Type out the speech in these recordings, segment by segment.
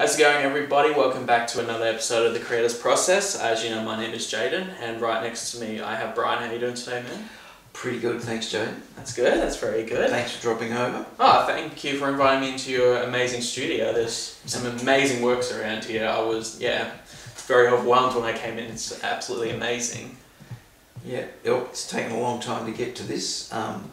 How's it going, everybody? Welcome back to another episode of The Creators Process. As you know, my name is Jayden, and right next to me I have Brian. How are you doing today, man? Pretty good, thanks, Jade. That's good. That's very good. Thanks for dropping over. Oh, thank you for inviting me into your amazing studio. There's some amazing works around here. I was, yeah, very overwhelmed when I came in. It's absolutely amazing. Yeah, oh, it's taken a long time to get to this. Um,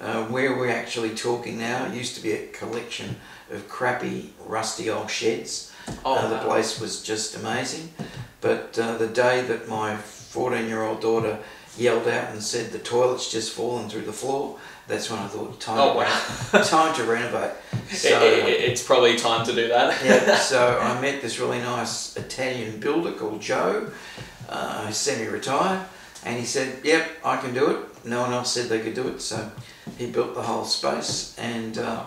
uh, where we're actually talking now it used to be a collection of crappy, rusty old sheds. Oh, Uh, the wow. place was just amazing. But uh, the day that my 14 year old daughter yelled out and said the toilet's just fallen through the floor, that's when I thought time, Oh, to, wow. time to renovate. So, it- it- it's probably time to do that. yeah, so I met this really nice Italian builder called Joe, uh, semi-retired, and he said, "Yep, I can do it." No one else said they could do it, so he built the whole space, and uh,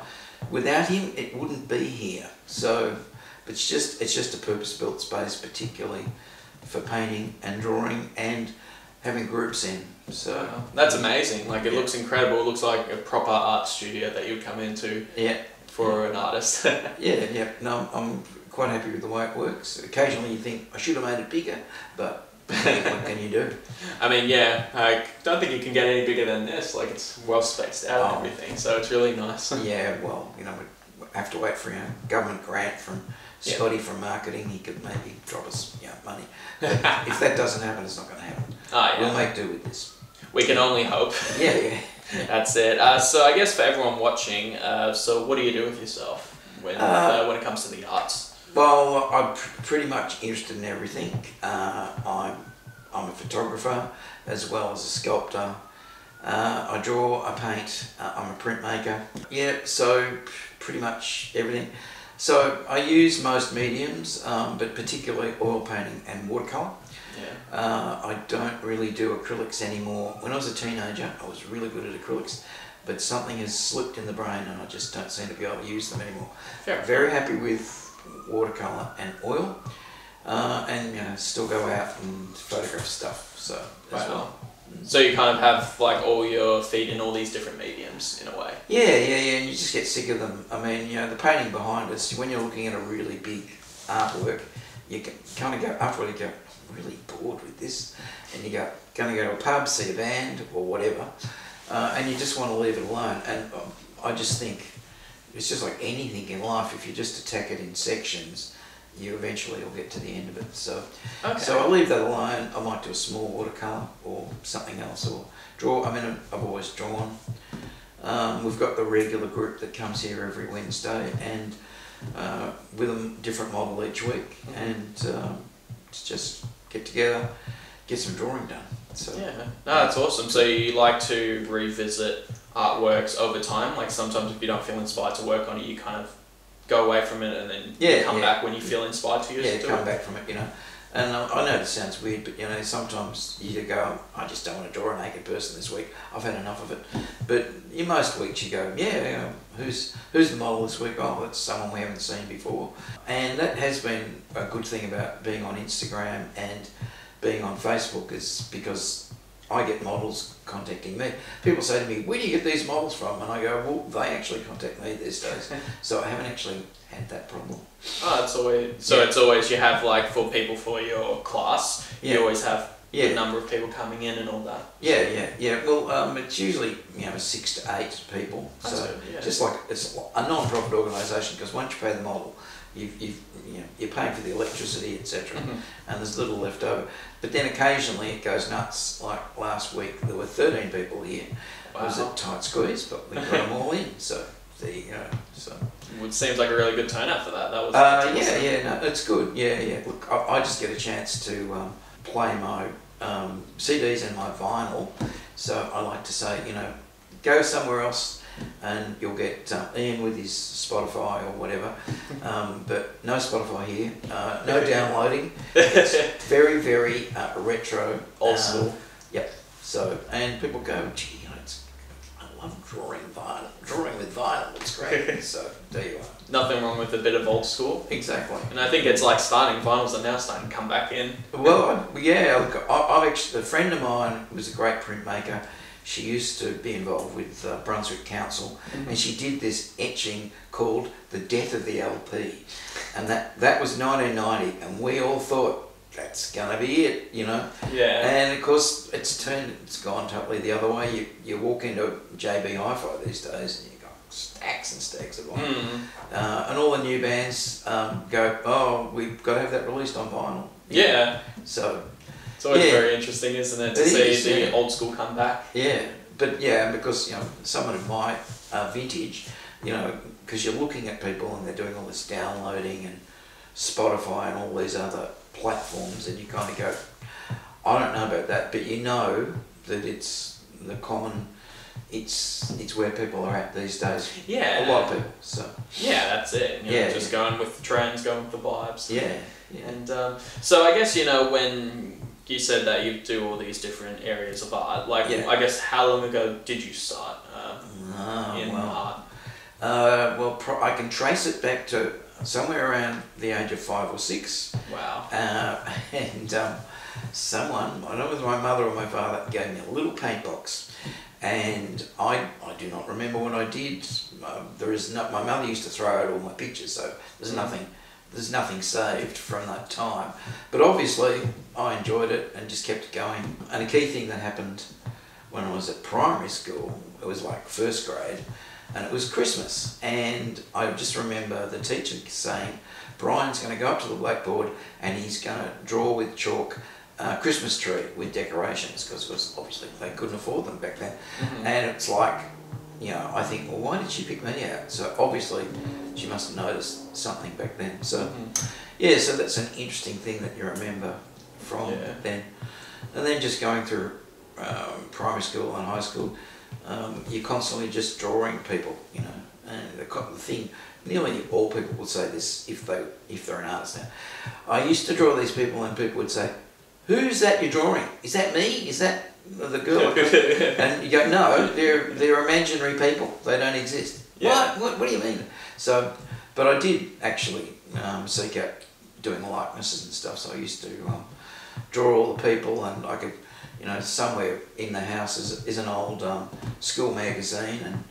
without him, it wouldn't be here. So it's just it's just a purpose-built space, particularly for painting and drawing and having groups in. So That's amazing. Like, it Yeah. looks incredible. It looks like a proper art studio that you would come into yeah, for an artist. yeah, yeah. No, I'm quite happy with the way it works. Occasionally, you think I should have made it bigger, but what can you do? I mean, yeah, I don't think you can get any bigger than this. Like, it's well spaced out and Oh. everything, so it's really nice. Yeah, well, you know, we have to wait for know, government grant from Yeah. Scotty from marketing. He could maybe drop us you know, money. If that doesn't happen, it's not going to happen. Ah, yeah. We'll make do with this. We can only hope. Yeah, yeah. That's it. Uh, so I guess for everyone watching, uh, so what do you do with yourself when uh, Uh, when it comes to the arts? Well, I'm pr- pretty much interested in everything. Uh, I'm, I'm a photographer as well as a sculptor. Uh, I draw, I paint, uh, I'm a printmaker. Yeah, so p- pretty much everything. So I use most mediums, um, but particularly oil painting and watercolour. Yeah. Uh, I don't really do acrylics anymore. When I was a teenager, I was really good at acrylics, but something has slipped in the brain and I just don't seem to be able to use them anymore. Fair. Very happy with watercolour and oil, uh, and you know, still go out and photograph stuff. So as well. So you kind of have like all your feet in all these different mediums in a way. Yeah, yeah, yeah. And you just get sick of them. I mean, you know, the painting behind us. When you're looking at a really big artwork, you kind of go afterward. You go, I'm really bored with this, and you go, going to go to a pub, see a band or whatever, uh, and you just want to leave it alone. And um, I just think it's just like anything in life. If you just attack it in sections, you eventually will get to the end of it. So. Okay. So I leave that alone. I might do a small watercolour or something else, or draw. I mean, I've always drawn. Um, we've got the regular group that comes here every Wednesday, and uh, with a different model each week, and um, it's just get together, get some drawing done. So yeah, no, that's awesome. So you like to revisit artworks over time. Like sometimes if you don't feel inspired to work on it, you kind of go away from it and then Yeah, come yeah. back when you feel inspired to yeah, it. come back from it, you know. And I I know this sounds weird, but you know, sometimes you go, oh, I just don't want to draw a naked person this week. I've had enough of it. But in most weeks, you go, yeah, yeah, who's who's the model this week? Oh, it's someone we haven't seen before. And that has been a good thing about being on Instagram and being on Facebook is because I get models contacting me. People say to me, "Where do you get these models from?" And I go, "Well, they actually contact me these days." so I haven't actually had that problem. Oh, it's always so. Yeah. It's always you have like for people for your class. You always have Yeah. a number of people coming in and all that. Yeah, yeah, yeah. Well, um, it's usually you know six to eight people. That's so good, yeah. just like it's a non-profit organisation because once you pay the model, you've, you've you know you're paying for the electricity, etc. Mhm. And there's little left over. But then occasionally it goes nuts. Like last week, there were thirteen people here. It was a tight squeeze, but we got them all in. So there you go. So. It seems like a really good turnout for that. That was. Uh, yeah, yeah, no, it's good. Yeah, yeah. Look, I, I just get a chance to um, play my um, CDs and my vinyl. So I like to say, you know, go somewhere else and you'll get uh, Ian with his Spotify or whatever. Um, but no Spotify here, uh, no downloading. It's very, very uh, retro. Old um, school. Yep. So, and people go, gee, you know, it's, I love drawing vinyl. Drawing with vinyl, it's great. so there you are. Nothing wrong with a bit of old school. Exactly. And I think it's like starting vinyls are now starting to come back in. Well, yeah, look, I, I've actually, a friend of mine was a great printmaker. She used to be involved with uh, Brunswick Council, Mhm. and she did this etching called "The Death of the LP," and that that was 1990, and we all thought that's gonna be it, you know. Yeah. And of course, it's turned, it's gone totally the other way. You you walk into JB Hi-Fi these days, and you got stacks and stacks of vinyl, Mm. uh, and all the new bands um, go, oh, we've got to have that released on vinyl. Yeah. So It's always Yeah. very interesting, isn't it, to It see is, the yeah. old school come back? yeah, but yeah, because you know someone of my uh, vintage, you know, because you're looking at people and they're doing all this downloading and Spotify and all these other platforms, and you kind of go, I don't know about that, but you know that it's the common, it's it's where people are at these days. Yeah. A lot of people. So Yeah, that's it. You know, Yeah. just going with the trends, going with the vibes. yeah, yeah. And um, so I guess you know when you said that you do all these different areas of art. Like Yeah. I guess how long ago did you start um, Ah, in well. art? Uh, well, pro- I can trace it back to somewhere around the age of five or six. Wow. Uh, and um, someone, I don't know if it was my mother or my father, gave me a little paint box. And I, I do not remember what I did. Um, there is no, my mother used to throw out all my pictures, so there's nothing, there's nothing saved from that time. But obviously, I enjoyed it and just kept it going. And a key thing that happened when I was at primary school, it was like first grade, and it was Christmas. And I just remember the teacher saying, Brian's going to go up to the blackboard and he's going to draw with chalk a Christmas tree with decorations because obviously they couldn't afford them back then. Mhm. And it's like, you know, I think, well, why did she pick me out? So obviously she must have noticed something back then. So, Mhm. yeah, so that's an interesting thing that you remember from Yeah. then. And then just going through um, primary school and high school, um, you're constantly just drawing people, you know. And the, the thing, nearly all people would say this if they if they're an artist now. I used to draw these people, and people would say, "Who's that you're drawing? Is that me? Is that the girl?" and you go, "No, they're they're imaginary people. They don't exist." Yeah. What? what? What do you mean? So, but I did actually um, seek out doing likenesses and stuff. So I used to um, draw all the people, and I could, you know, somewhere in the house is, is an old um, school magazine, and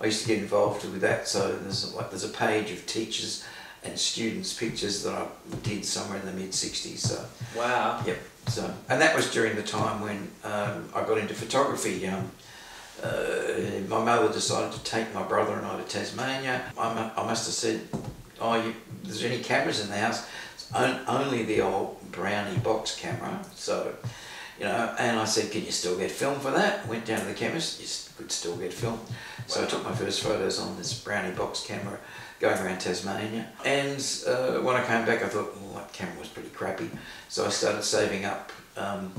I used to get involved with that. So there's like there's a page of teachers and students' pictures that I did somewhere in the mid '60s. So wow. Yep. So, and that was during the time when um, I got into photography. Um, uh, my mother decided to take my brother and I to Tasmania. I, I must have said, "Oh, you, there's any cameras in the house?" On, only the old Brownie box camera. So, you know, and I said, "Can you still get film for that?" Went down to the chemist. You could still get film. So I took my first photos on this Brownie box camera going around Tasmania. And uh, when I came back, I thought, well, that camera was pretty crappy. So I started saving up um,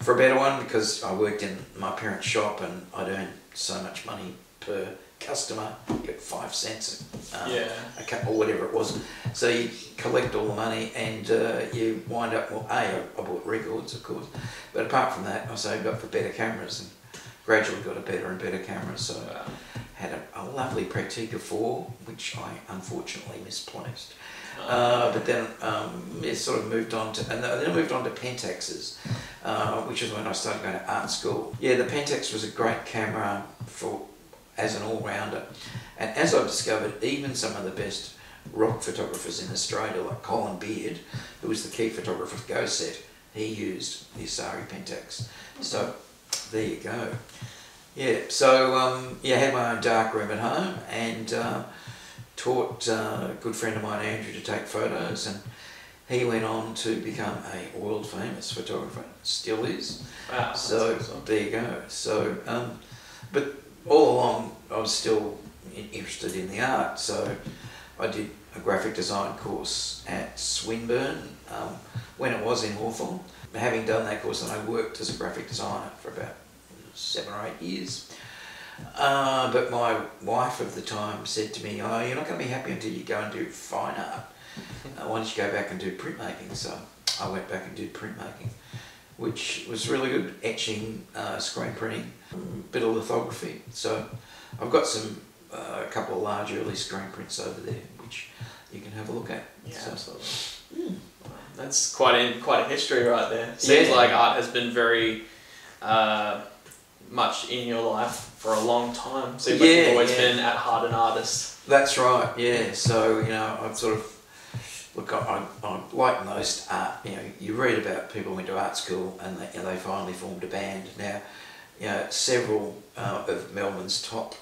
for a better one because I worked in my parents' shop and I'd earn so much money per customer, you get five cents um, Yeah. a cu- or whatever it was. So you collect all the money and uh, you wind up, well, A, I I bought records, of course, but apart from that, I saved up for better cameras and gradually got a better and better camera. So Wow. Had a, a lovely Praktica 4, which I unfortunately misplaced. Uh, but then um, it sort of moved on to, and then I moved on to Pentaxes, uh, which is when I started going to art school. Yeah, the Pentax was a great camera for as an all-rounder, and as I've discovered, even some of the best rock photographers in Australia, like Colin Beard, who was the key photographer for Go Set, he used the Asahi Pentax. So there you go. Yeah, so um, yeah, I had my own dark room at home and uh, taught uh, a good friend of mine, Andrew, to take photos, and he went on to become a world famous photographer. Still is. Wow. So awesome. there you go. So, um, but all along, I was still interested in the art. So I did a graphic design course at Swinburne um, when it was in Hawthorn. Having done that course, and I worked as a graphic designer for about seven or eight years. Uh, but my wife of the time said to me, "Oh, you're not going to be happy until you go and do fine art. Uh, why don't you go back and do printmaking?" So I went back and did printmaking, which was really good. Etching, uh, screen printing, a bit of lithography. So I've got some uh, a couple of large early screen prints over there, which you can have a look at. Yeah, So- absolutely. Wow. That's quite a, quite a history right there. Seems Yeah. like art has been very uh, much in your life for a long time. So Yeah, you've always yeah. been at heart an artist. That's right. Yeah. So you know, I've sort of look. I, I, I like most art. You know, you read about people who went to art school and they, you know, they finally formed a band. Now, you know, several uh, of Melbourne's top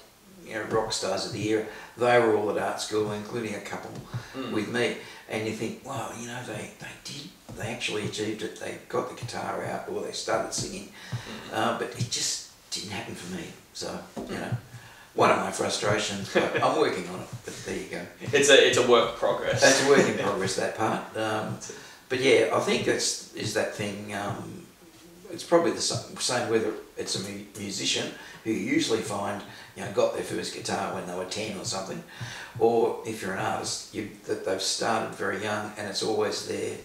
you know rock stars of the era, they were all at art school, including a couple Mm. with me. And you think, wow, you know, they, they did, they actually achieved it. They got the guitar out or they started singing, Mm. uh, but it just didn't happen for me. So, you know, one of my frustrations, but I'm working on it. But there you go. It's a it's a work progress. That's a work in progress, that part. Um, but yeah, I think that's is that thing. Um, it's probably the same, same whether it's a mu- musician who you usually find you know got their first guitar when they were ten or something, or if you're an artist, you that they've started very young and it's always there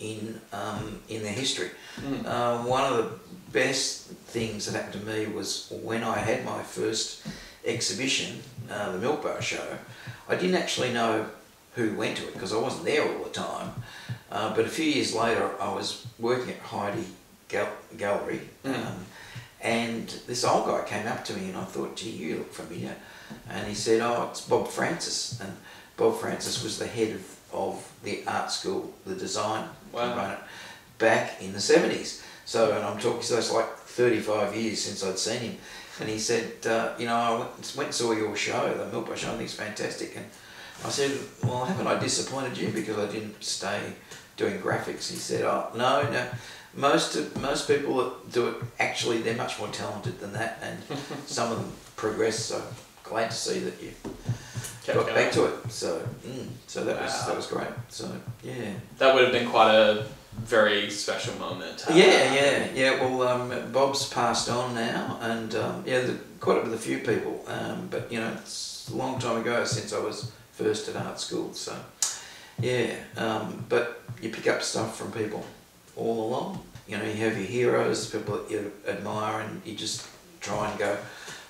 in um, in their history. Mm. Uh, one of the best things that happened to me was when I had my first exhibition, uh, the Milk Bar Show. I didn't actually know who went to it because I wasn't there all the time. Uh, but a few years later, I was working at Heide Gal- Gallery, um, Mm. and this old guy came up to me, and I thought, "Gee, you look familiar." And he said, "Oh, it's Bob Francis." And Bob Francis was the head of, of the art school, the design Wow. component, back in the seventies. So, and I'm talking, so it's like 35 years since I'd seen him. And he said, uh, you know, I went, went and saw your show, the Milk Show, I think it's fantastic. And I said, well, haven't I disappointed you because I didn't stay doing graphics? He said, oh, no, no. Most of, most people that do it, actually, they're much more talented than that. And some of them progress. So glad to see that you Kept got going. back to it. So, mm, so that was Wow. that was great. So yeah. That would have been quite a very special moment. Yeah, yeah, yeah. Well, um, Bob's passed on now, and um, yeah, the, quite up with a few people. Um, but you know, it's a long time ago since I was first at art school. So yeah, um, but you pick up stuff from people all along. You know, you have your heroes, people that you admire, and you just try and go,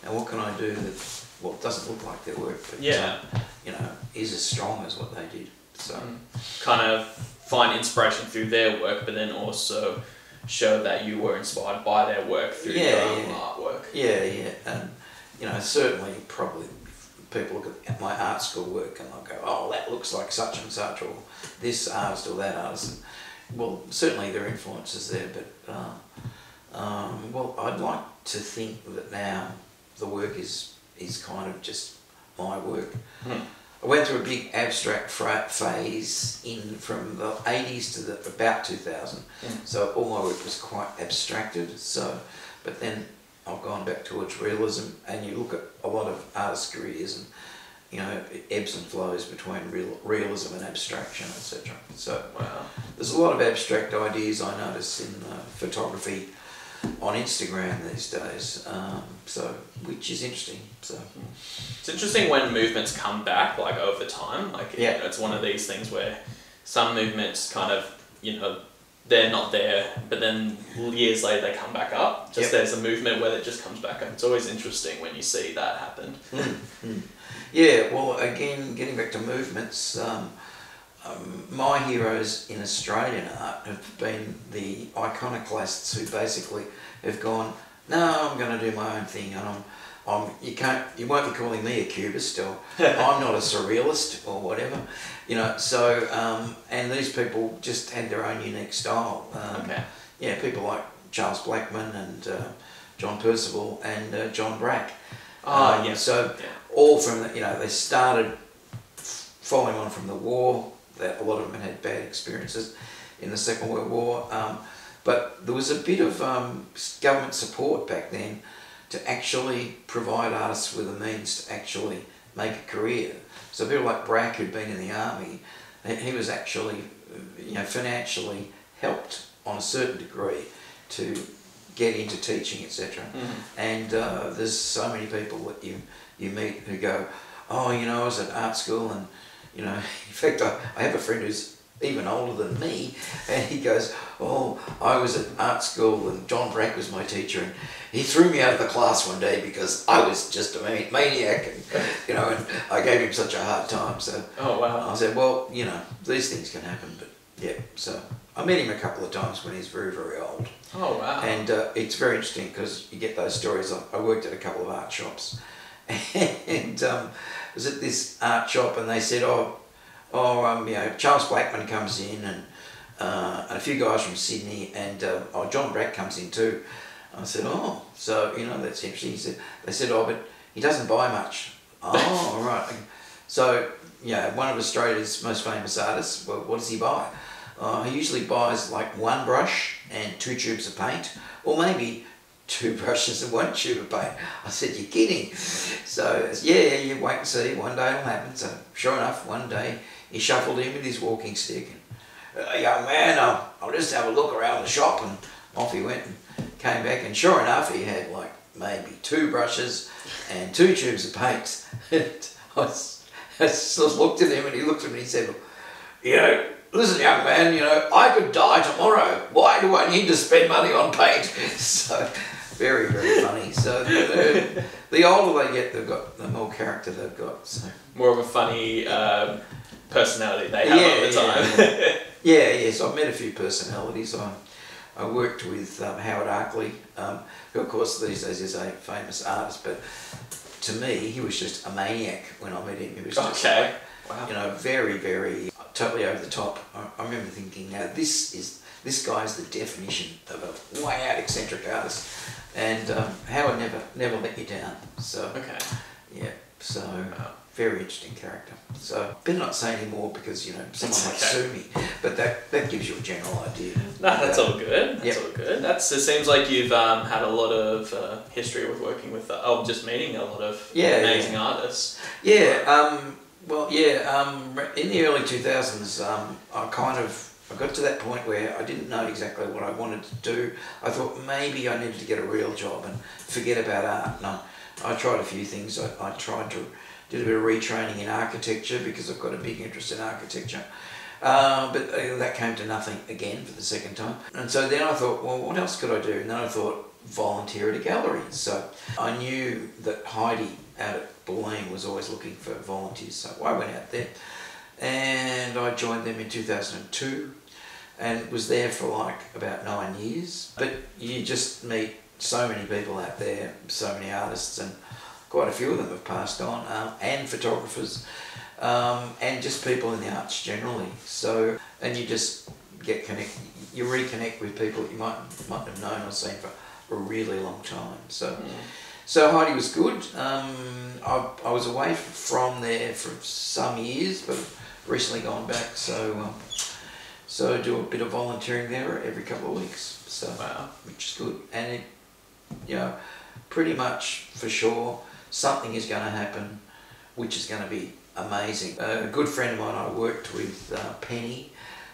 now what can I do that well it doesn't look like their work, but Yeah. um, you know, is as strong as what they did. So. Mm. Kind of find inspiration through their work, but then also show that you were inspired by their work through your Yeah, own yeah. artwork. Yeah, yeah, and you know, certainly, probably people look at my art school work and they'll go, "Oh, that looks like such and such," or this artist or that artist. And, well, certainly there are influences there, but uh, um, well, I'd like to think that now the work is is kind of just my work. Hmm. I went through a big abstract fra- phase in from the 80s to the about 2000. Mm. So all my work was quite abstracted. So, but then I've gone back towards realism, and you look at a lot of artists' careers, and you know it ebbs and flows between real, realism and abstraction, etc. So Wow. there's a lot of abstract ideas I notice in uh, photography on Instagram these days. Um, so which is interesting. So It's interesting when movements come back, like over time. Like, you Yeah. know, it's one of these things where some movements kind of, you know, they're not there, but then years later they come back up. Just Yep. there's a movement where it just comes back up. It's always interesting when you see that happen. Mm, mm. Yeah, well, again, getting back to movements, um, um, my heroes in Australian art have been the iconoclasts who basically have gone, no, I'm going to do my own thing, and I'm, I'm, you can't, you won't be calling me a cubist or I'm not a surrealist or whatever, you know. So, um, and these people just had their own unique style. Um, Okay. yeah, people like Charles Blackman and uh, John Percival and uh, John Brack. Ah, Um, yeah. So Yeah. all from the, you know they started following on from the war. That a lot of them had bad experiences in the Second World War, um, but there was a bit of um, government support back then to actually provide artists with the means to actually make a career. So people like Brack, who'd been in the army, he- was actually you know financially helped on a certain degree to get into teaching, etc. Mhm. And uh, there's so many people that you you meet who go, oh, you know, I was at art school, and you know, in fact, I, I have a friend who's even older than me, and he goes, oh, I was at art school, and John Brack was my teacher, and he threw me out of the class one day because I was just a maniac, and you know, and I gave him such a hard time. So Oh, wow. I said, well, you know, these things can happen, but yeah. So I met him a couple of times when he's very, very old. Oh wow. And uh, it's very interesting because you get those stories. I, I worked at a couple of art shops, and um, was at this art shop, and they said, "Oh, oh, um, you know, Charles Blackman comes in, and, uh, and a few guys from Sydney, and uh, oh, John Brack comes in too." I said, "Oh, so you know that's interesting." He said, "They said, oh, but he doesn't buy much." oh, all right. So, yeah, one of Australia's most famous artists. Well, what does he buy? Uh, he usually buys like one brush and two tubes of paint, or maybe two brushes and one tube of paint. I said, you're kidding. So, yeah, you wait and see. One day it'll happen. So, sure enough, one day he shuffled in with his walking stick. And, uh, young man, I'll, I'll just have a look around the shop. And off he went and came back. And sure enough, he had like maybe two brushes and two tubes of paint. I, I just looked at him and he looked at me and he said, you know, listen, young man, you know, I could die tomorrow. Why do I need to spend money on paint? So, very, very funny. So, the, the older they get, they've got the more character they've got. So. More of a funny um, personality they have Yeah, all the time. Yeah, yes, I've met a few personalities. I, I worked with um, Howard Arkley, um, who, of course, these days is a famous artist, but to me, he was just a maniac when I met him. He was just okay. like, Wow. you know, very, very totally over the top. I, I remember thinking, now this is this guy's the definition of a way out eccentric artist, and um, Howard never never let you down. So Okay. yeah, so Wow. very interesting character. So better not say any more because you know someone It's might okay. sue me, but that that gives you a general idea. No, that's all good. That's Yep. all good. That's. It seems like you've um, had a lot of uh, history with working with. Uh, oh, just meeting a lot of Yeah, amazing artists. Yeah, um, well, yeah, um, in the early 2000s, um, I kind of I got to that point where I didn't know exactly what I wanted to do. I thought maybe I needed to get a real job and forget about art. I, I tried a few things. I, I tried to did a bit of retraining in architecture because I've got a big interest in architecture. Uh, but uh, that came to nothing again for the second time. And so then I thought, well, what else could I do? And then I thought, volunteer at a gallery. So I knew that Heide out at Bulleen was always looking for volunteers. So I went out there and I joined them in 2002 and was there for like about nine years. But you just meet so many people out there, so many artists, and quite a few of them have passed on, um, and photographers, um, and just people in the arts generally. So, and you just get connect, you reconnect with people you might might have known or seen for a really long time. So. So Heide was good. Um, I, I was away from there for some years, but recently gone back. So um, so I do a bit of volunteering there every couple of weeks. So Wow. which is good. And it, you know, pretty much for sure something is going to happen, which is going to be amazing. a good friend of mine I worked with, uh, Penny.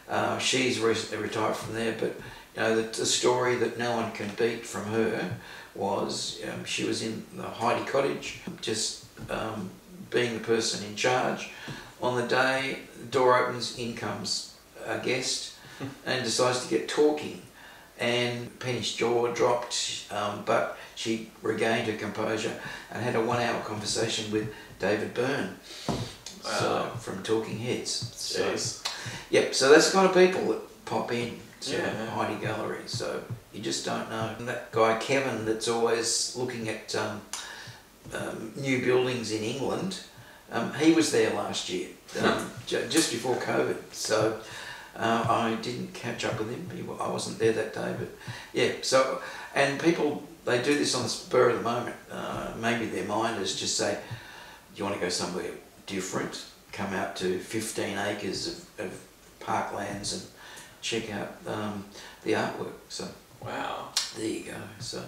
Uh, she's recently retired from there, but you know the, the story that no one can beat from her was um, she was in the Heide Cottage, just um, being the person in charge. On the day the door opens, in comes a guest and decides to get talking. And Penny's jaw dropped, um, but she regained her composure and had a one-hour conversation with David Byrne, so from Talking Heads. So, Jeez. Yep, so that's the kind of people that pop in to Yeah. Heide Gallery. So you just don't know. And that guy Kevin that's always looking at um, um, new buildings in England, um, he was there last year, um, ju- just before COVID. So uh, I didn't catch up with him. He, I wasn't there that day, but yeah. So and people they do this on the spur of the moment. Uh, maybe their mind is just say, "Do you want to go somewhere different? Come out to 15 acres of, of parklands and check out um, the artwork." So Wow. there you go. So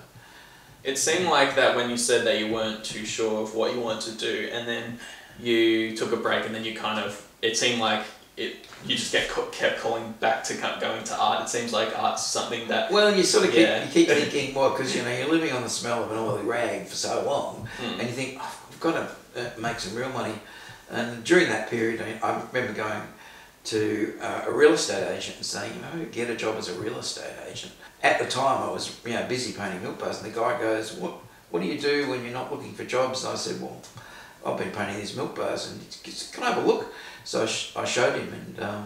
It seemed like that when you said that you weren't too sure of what you wanted to do, and then you took a break, and then you kind of. It seemed like it. You just get kept calling back to going to art. It seems like art's something that. well, you sort of keep, Yeah. you keep thinking, well, because you know you're living on the smell of an oily rag for so long, Hmm. and you think oh, I've got to uh, make some real money. And during that period, I, I remember going to uh, a real estate agent and saying, you know, get a job as a real estate agent. At the time, I was you know busy painting milk bars, and the guy goes, "What what do you do when you're not looking for jobs?" And I said, "Well, I've been painting these milk bars, and can I have a look?" So I, sh- I showed him, and uh,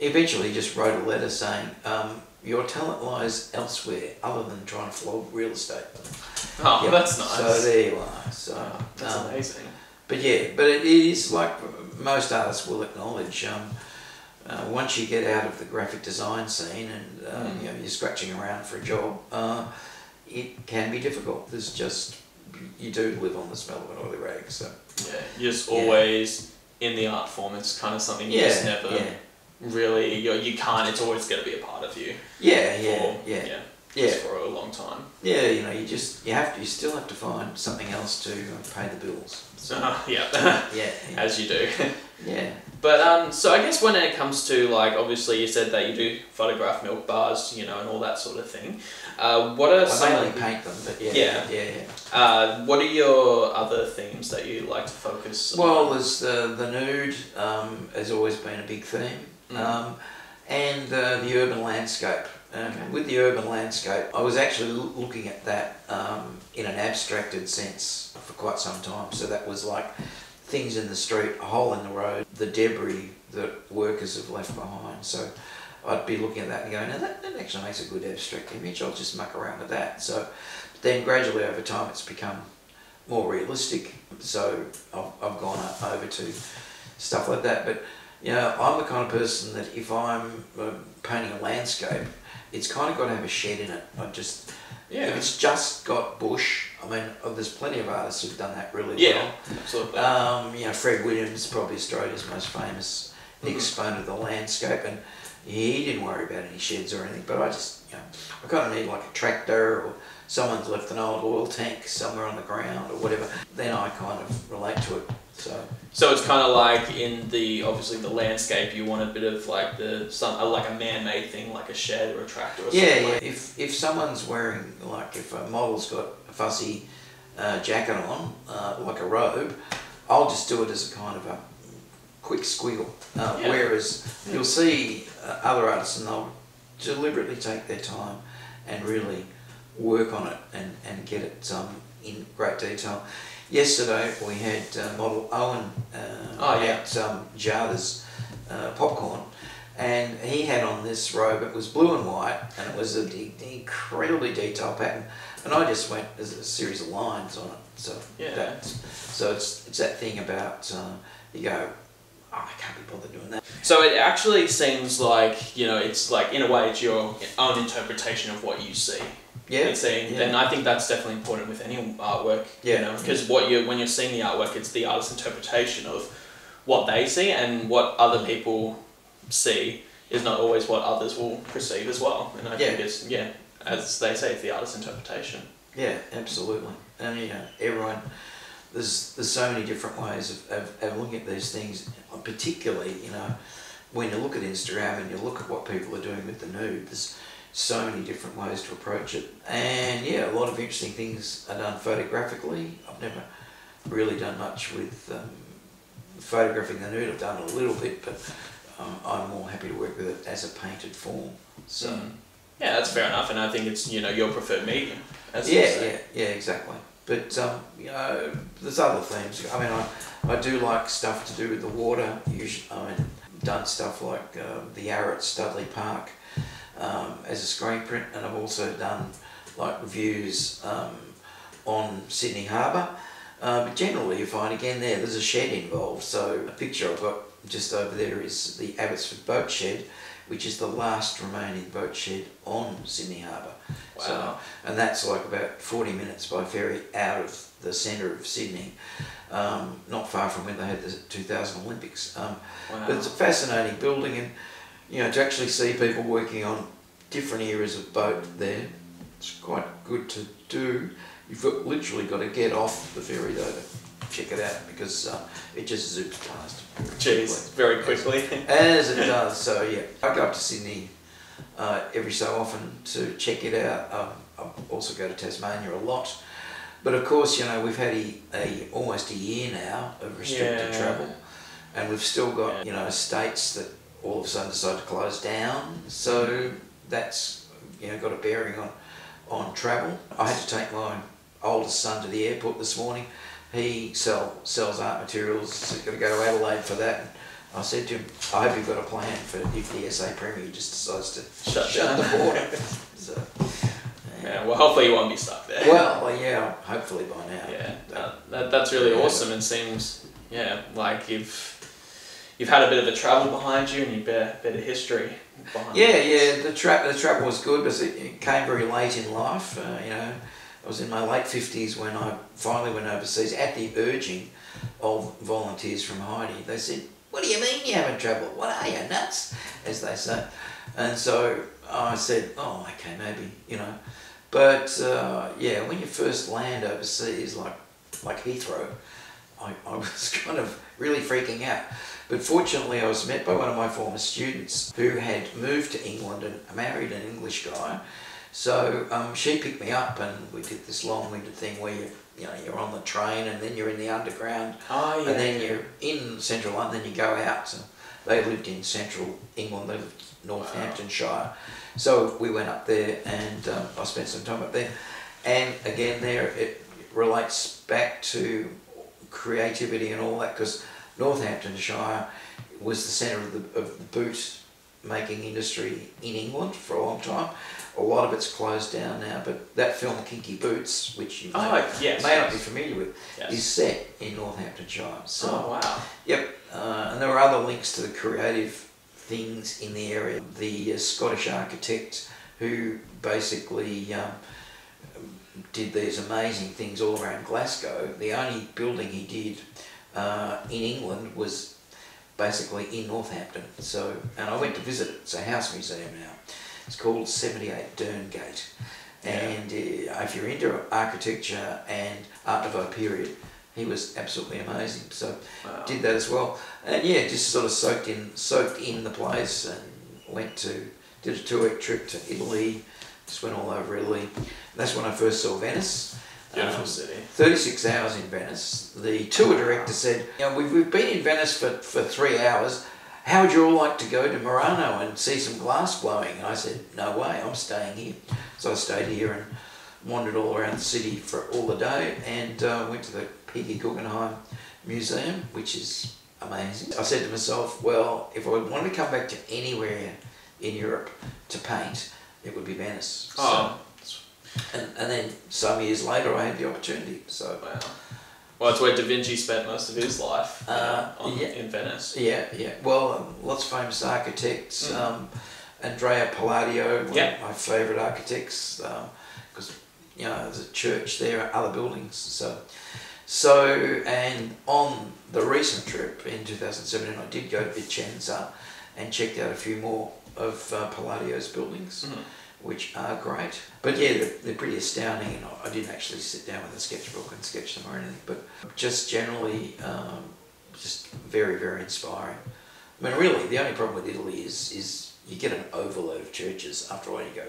eventually he just wrote a letter saying, um, "Your talent lies elsewhere, other than trying to flog real estate." Oh, Yep. that's nice. So there you are. So, Oh, that's um, amazing. but yeah, but it is like most artists will acknowledge. Um, uh, once you get out of the graphic design scene and uh, Mm. you know you're scratching around for a job, uh, it can be difficult. There's just you do live on the smell of an oily rag. So Yeah, you're just Yeah. always in the art form. It's kind of something you yeah, just never yeah, really. You you can't. It's always going to be a part of you. yeah, yeah, yeah, yeah, yeah. for a long time. Yeah, you know, you just you have to you still have to find something else to uh, pay the bills. So yeah, Yeah, yeah, as you do. yeah. But um, so I guess when it comes to like, obviously you said that you do photograph milk bars, you know, and all that sort of thing. Uh, what are I some? mainly paint them, but yeah, Yeah. yeah, yeah. Uh, what are your other themes that you like to focus? Well, on? there's the the nude um, has always been a big theme, Mm. um, and uh, the urban landscape. Um, Okay. With the urban landscape, I was actually looking at that um, in an abstracted sense for quite some time. So that was like things in the street, a hole in the road, the debris that workers have left behind. So I'd be looking at that and going, now that, that actually makes a good abstract image. I'll just muck around with that. So then gradually over time, it's become more realistic. So I've, I've gone over to stuff like that. But you know, I'm the kind of person that if I'm uh, painting a landscape, it's kind of got to have a shed in it. I just yeah, if it's just got bush. I mean, oh, there's plenty of artists who've done that really yeah, absolutely. Um, you know, Fred Williams, probably Australia's most famous Mhm. exponent of the landscape, and he didn't worry about any sheds or anything. But I just, you know, I kind of need like a tractor or someone's left an old oil tank somewhere on the ground or whatever. Then I kind of relate to it. So So it's kind of like in the obviously the landscape, you want a bit of like the some like a man-made thing, like a shed or a tractor or yeah, something. yeah. Like. If if someone's wearing like if a model's got a fussy uh, jacket on, uh, like a robe, I'll just do it as a kind of a quick squeal. Uh, Yeah. Whereas you'll see uh, other artists and they'll deliberately take their time and really work on it and, and get it um, in great detail. Yesterday we had uh, model Owen uh, Oh, yeah. at um, Jada's uh, popcorn and he had on this robe, it was blue and white and it was an incredibly detailed pattern and I just went, there's a series of lines on it. So Yeah. that, so it's, it's that thing about, uh, you go, oh, I can't be bothered doing that. So it actually seems like you know it's like in a way it's your own interpretation of what you see. Yeah. and seeing, yeah. I think that's definitely important with any artwork. You Yeah. know, because what you when you're seeing the artwork, it's the artist's interpretation of what they see, and what other people see is not always what others will perceive as well. And I think it's yeah, as they say, it's the artist's interpretation. Yeah, absolutely. And you know, everyone, there's there's so many different ways of, of, of looking at these things. Particularly, you know, when you look at Instagram and you look at what people are doing with the nude, there's so many different ways to approach it. And yeah, a lot of interesting things are done photographically. I've never really done much with um, photographing the nude. I've done a little bit, but um, I'm more happy to work with it as a painted form. So. Mm. Yeah, that's fair enough, and I think it's you know your preferred medium. As Yeah, yeah, yeah, exactly. But um, you know, there's other themes. I mean, I, I do like stuff to do with the water. Usually, I mean, done stuff like uh, the Yarra at Studley Park um, as a screen print, and I've also done like reviews um, on Sydney Harbour. Uh, but generally, you find again there, there's a shed involved. So a picture I've got just over there is the Abbotsford boat shed, which is the last remaining boat shed on Sydney Harbour. Wow. So, and that's like about 40 minutes by ferry out of the centre of Sydney, um, not far from where they had the 2000 Olympics. Um, Wow. but it's a fascinating building, and you know to actually see people working on different eras of boat there, it's quite good to do. You've got, literally got to get off the ferry though to check it out because uh, it just zoops past. Jeez, very quickly. As it does, so yeah. I go up to Sydney uh, every so often to check it out. Um, I also go to Tasmania a lot. But of course, you know, we've had a, a almost a year now of restricted Yeah. travel. And we've still got, you know, states that all of a sudden decide to close down. So that's, you know, got a bearing on, on travel. I had to take my oldest son to the airport this morning. He sell, sells art materials, so he's got to go to Adelaide for that. I said to him, I hope you've got a plan for if the SA Premier just decides to Shut shut down. the border. so, Yeah, well, hopefully you won't be stuck there. Well, well, yeah, hopefully by now. yeah, that, that, that's really Yeah. awesome and seems, yeah, like you've you've had a bit of a travel behind you and you've got a bit of history behind Yeah, you. yeah. The trap, the travel was good, but it, came very late in life. Uh, you know, I was in my late fifties when I finally went overseas at the urging of volunteers from Heide. They said, "What do you mean you haven't travelled? What are you nuts?" As they say, and so I said, "Oh, okay, maybe you know." But uh, yeah, when you first land overseas, like like Heathrow, I, I was kind of really freaking out. But fortunately, I was met by one of my former students who had moved to England and married an English guy. So um, she picked me up, and we did this long-winded thing where you, you know, you're on the train, and then you're in the underground, Oh, yeah. and then you're in central London. Then you go out. So they lived in central England. They lived Northamptonshire. So we went up there, and um, I spent some time up there. And again, there it relates back to creativity and all that because Northamptonshire was the centre of the, of the boot making industry in England for a long time. A lot of it's closed down now, but that film Kinky Boots, which you may, Oh, yes. may not be familiar with, Yes. is set in Northamptonshire. So oh, wow. Yep, uh, and there are other links to the creative things in the area. The uh, Scottish architect who basically um, did these amazing things all around Glasgow. The only building he did uh, in England was basically in Northampton. So, and I went to visit it. It's a house museum now. It's called 78 Derngate. Yeah. And uh, if you're into architecture and Art Nouveau period, he was absolutely amazing. So Wow. did that as well. And yeah, just sort of soaked in soaked in the place and went to did a two week trip to Italy. Just went all over Italy. That's when I first saw Venice. Beautiful Um, city. 36 hours in Venice. The tour director said, you know, we've, we've been in Venice for, for three hours. How would you all like to go to Murano and see some glass blowing? And I said, no way, I'm staying here. So I stayed here and wandered all around the city for all the day and uh, went to the P.T. Guggenheim Museum, which is amazing. I said to myself, well, if I wanted to come back to anywhere in Europe to paint, it would be Venice. So- Oh, and, and then some years later, I had the opportunity. So wow. Well, it's where Da Vinci spent most of his life, Uh, on, yeah. in Venice. yeah, yeah. Well, um, lots of famous architects. Mm. Um, Andrea Palladio, one Yeah. of my favourite architects, because you know there's a church there, other buildings. So, so and on the recent trip in 2017, I did go to Vicenza and checked out a few more of uh, Palladio's buildings. Mhm. Which are great. But yeah, they're, they're pretty astounding, and I- didn't actually sit down with a sketchbook and sketch them or anything, but just generally, um, just very, very inspiring. I mean, really, the only problem with Italy is is you get an overload of churches. After a while, you go,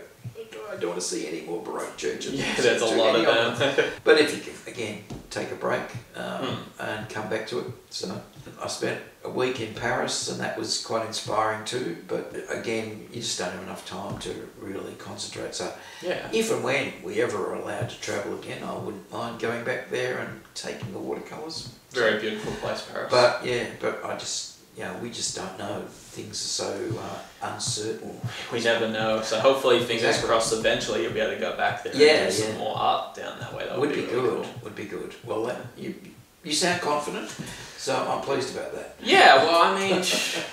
I don't want to see any more Baroque churches. Yeah, there's a lot of them. but if you can, again, take a break um, Mm. and come back to it. So I spent a week in Paris and that was quite inspiring too. But again, you just don't have enough time to really concentrate. So yeah. if and when we ever are allowed to travel again, I wouldn't mind going back there and taking the watercolours. Very beautiful place, Paris. But yeah, but I just, you know, we just don't know. Things are so uh, uncertain. we never know. So hopefully, fingers Exactly. crossed, eventually you'll be able to go back there Yeah, and do some more art down that way. That would would, be, really good. cool. Would be good. Well, that, you you sound confident, so I'm pleased about that. Yeah, well, I mean,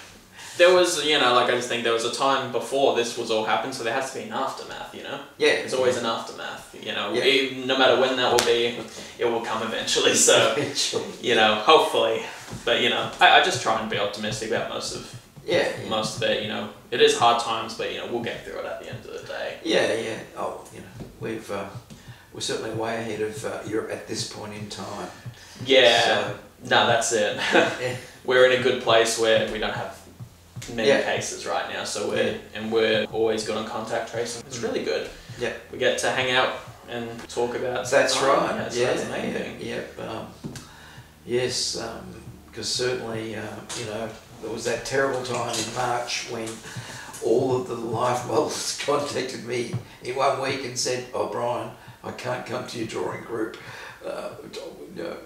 there was, you know, like I just think there was a time before this was all happened, so there has to be an aftermath, you know? Yeah, There's always an aftermath, you know? Yeah. No matter when that will be, it will come eventually, so, Eventually. you know, hopefully. But, you know, I, I just try and be optimistic about most of Yeah, yeah. most of it, you know. It is hard times, but, you know, we'll get through it at the end of the day. Yeah, yeah. Oh, you know, we've uh, we're certainly way ahead of uh, Europe at this point in time. Yeah, So, no, that's it. yeah, we're in a good place where we don't have many Yeah. cases right now, so we're and we're always good on contact tracing. It's really good. Yeah. We get to hang out and talk about. that's right. Yeah, yeah, that's amazing. yeah, yeah. Um, yes, because certainly, uh, you know, there was that terrible time in March when all of the life models contacted me in one week and said, "Oh, Brian, I can't come to your drawing group." Uh,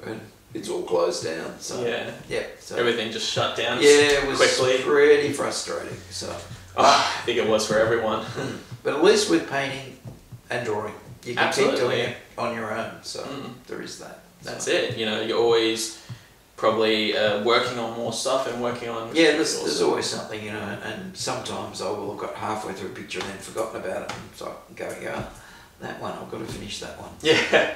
and it's all closed down. So Yeah. yeah. So Everything just shut down. yeah, it was quickly. pretty frustrating. So, Oh, I think it was for everyone. but at least with painting and drawing, you can keep doing it on your own. So Mm. there is that. That's So- it. You know, you're always probably uh, working on more stuff and working on. Yeah, there's, there's always something, you know, and sometimes I will have got halfway through a picture and then forgotten about it, and so I'm going, oh, that one, I've got to finish that one. Yeah,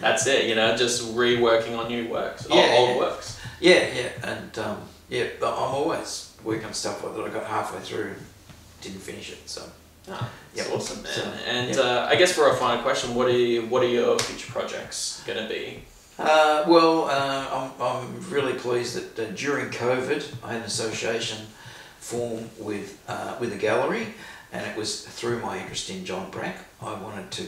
that's it. You know, just reworking on new works, Yeah, old, old yeah. works. Yeah, yeah, and um, yeah, but I'm always working on stuff that I got halfway through and didn't finish it, so. Ah, it's Yep. awesome, man. So, and yeah. uh, I guess for our final question, what are you, what are your future projects gonna be? Uh, well, uh, I'm, I'm really pleased that uh, during COVID, I had an association form with uh, with a gallery, and it was through my interest in John Brack. I wanted to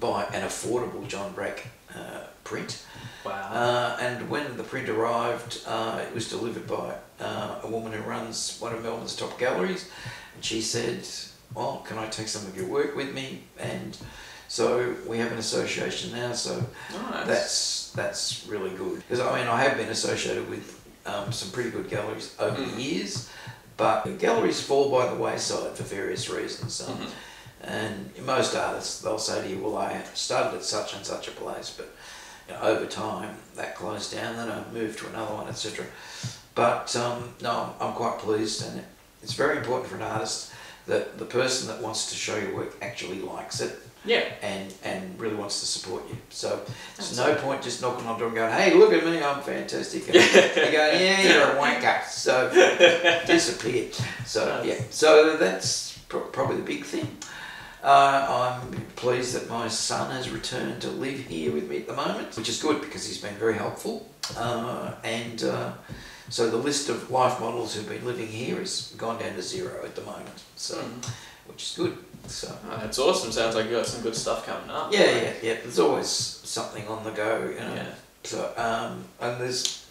buy an affordable John Brack uh, print, Wow. uh, and when the print arrived, uh, it was delivered by uh, a woman who runs one of Melbourne's top galleries, and she said, "Well, can I take some of your work with me?" And so we have an association now. So nice. that's that's really good because I mean I have been associated with um, some pretty good galleries over Mm. the years, but galleries fall by the wayside for various reasons. Um, Mhm. And most artists they'll say to you, "Well, I started at such and such a place, but you know, over time that closed down, then I moved to another one, etc." But um, no, I'm, I'm quite pleased, and it's very important for an artist that the person that wants to show your work actually likes it Yeah. and and really wants to support you. So there's no point just knocking on the door and going, "Hey, look at me, I'm fantastic." And you go, "Yeah, you're a wanker." So disappear. So Nice. yeah, so that's pro- probably the big thing. Uh, I'm pleased that my son has returned to live here with me at the moment, which is good because he's been very helpful. Uh, and uh, so the list of life models who've been living here has gone down to zero at the moment. So, Mm. which is good. So. Oh, that's awesome. Sounds like you've got some good stuff coming up. Yeah, yeah, yeah. There's always something on the go, you know. Yeah. So, um, and there's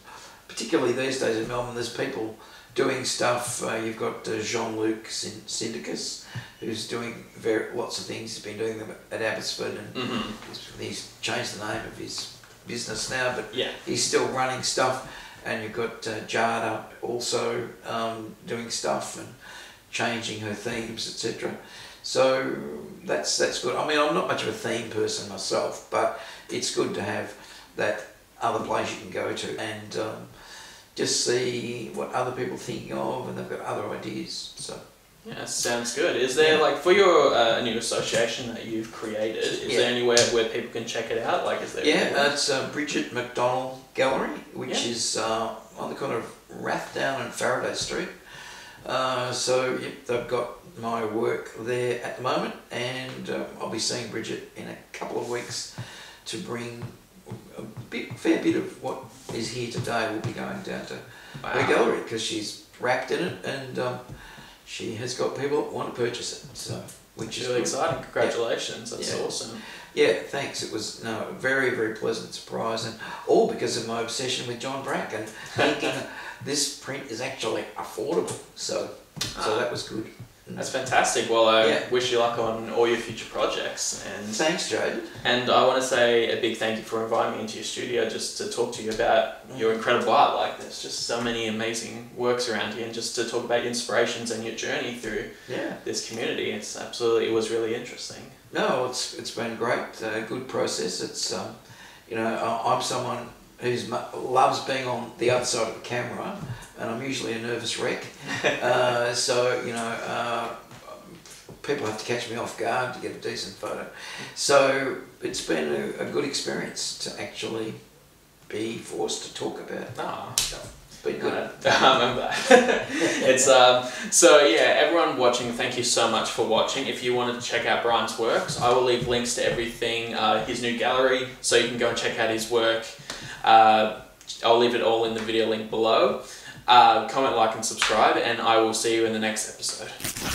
particularly these days in Melbourne, there's people doing stuff. Uh, you've got uh, Jean Luc Syndicus, who's doing very lots of things. He's been doing them at Abbotsford, and hmm he's, he's changed the name of his business now, but Yeah. he's still running stuff. And you've got uh, Jada also um, doing stuff and changing her themes, etc. So that's that's good. I mean, I'm not much of a theme person myself, but it's good to have that other place you can go to and um, just see what other people are thinking of, and they've got other ideas. So Yeah, sounds good. Is there like for your uh, new association that you've created? Is Yeah. there anywhere where people can check it out? Like, is there? yeah, it's uh, Bridget McDonnell Gallery, which Yeah. is uh, on the corner of Rathdown and Faraday Street. Uh, so yep, they've got my work there at the moment, and um, I'll be seeing Bridget in a couple of weeks to bring a bit, fair bit of what is here today. We'll be going down to Wow. her gallery because she's wrapped in it, and um, she has got people that want to purchase it. So, which is really good. exciting. Congratulations. That's Yeah. awesome. Yeah, thanks. It was no a very very pleasant surprise, and all because of my obsession with John Brack and thinking this print is actually affordable. So, so Ah. that was good. That's fantastic. Well, I Yeah. wish you luck on all your future projects, and Thanks, Jade. and I want to say a big thank you for inviting me into your studio just to talk to you about your incredible art. Like, there's just so many amazing works around here, and just to talk about your inspirations and your journey through Yeah. this community. It's absolutely it was really interesting. No, it's it's been great. Uh, good process. It's um, you know I- I'm someone who's mu- loves being on the other side of the camera, and I'm usually a nervous wreck. uh, so you know. Uh, People have to catch me off guard to get a decent photo. So it's been a, a good experience to actually be forced to talk about. Ah. Been good. Good. I remember it's um, so yeah, everyone watching, thank you so much for watching. If you wanted to check out Brian's works, I will leave links to everything, uh, his new gallery, so you can go and check out his work. Uh, I'll leave it all in the video link below. Uh, comment, like, and subscribe, and I will see you in the next episode.